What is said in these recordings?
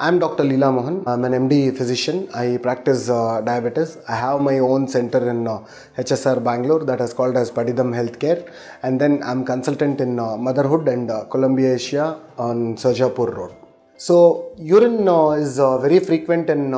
I'm Dr. Leela Mohan. I'm an MD physician. I practice uh, diabetes. I have my own center in uh, HSR Bangalore that is called as Padithem Healthcare. And then I'm consultant in uh, motherhood and uh, Columbia Asia on Sarjapur Road. So urine uh, is uh, very frequent in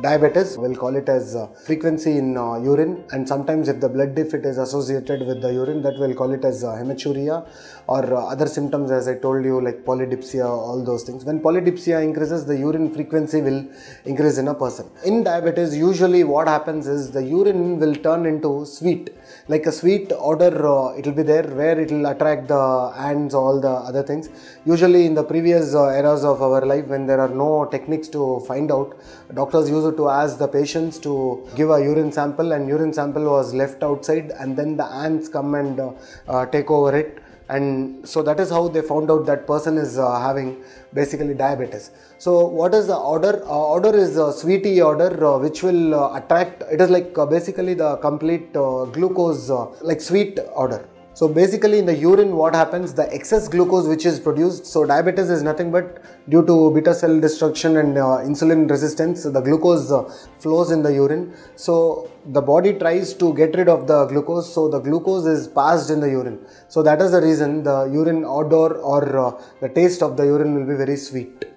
diabetes. We'll call it as uh, frequency in uh, urine, and sometimes if the blood defect is associated with the urine, that we'll call it as uh, hematuria or other symptoms, as I told you, like polydipsia, all those things. When polydipsia increases, the urine frequency will increase in a person. In diabetes, usually what happens is the urine will turn into sweet, like a sweet odor. It will be there where it will attract the ants, all the other things. Usually in the previous eras of our life, when there are no techniques to find out, doctors to ask the patients to give a urine sample, and urine sample was left outside, and then the ants come and uh, uh, take over it. And so that is how they found out that person is uh, having basically diabetes. So what is the order? Uh, order is a sweetie order uh, which will uh, attract it is like basically the complete glucose like sweet order so basically in the urine what happens? The excess glucose which is produced so diabetes is nothing but due to beta cell destruction and uh, insulin resistance the glucose uh, flows in the urine. So the body tries to get rid of the glucose so the glucose is passed in the urine. So that is the reason the urine odor or uh, the taste of the urine will be very sweet